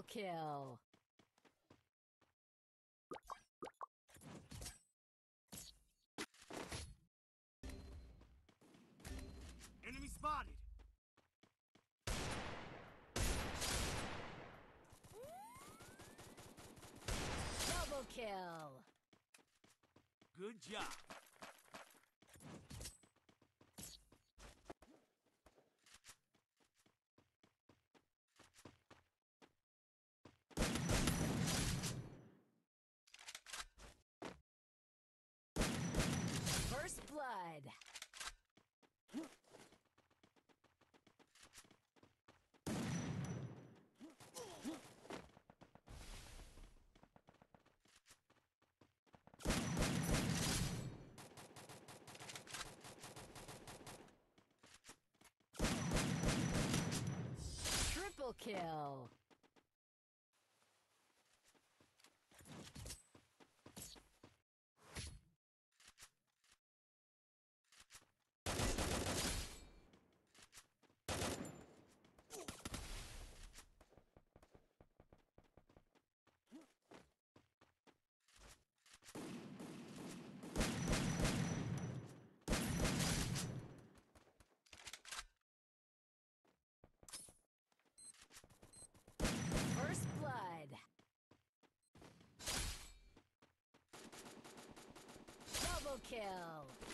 Triple kill. Enemy spotted. Double kill. Good job. Kill. Kill.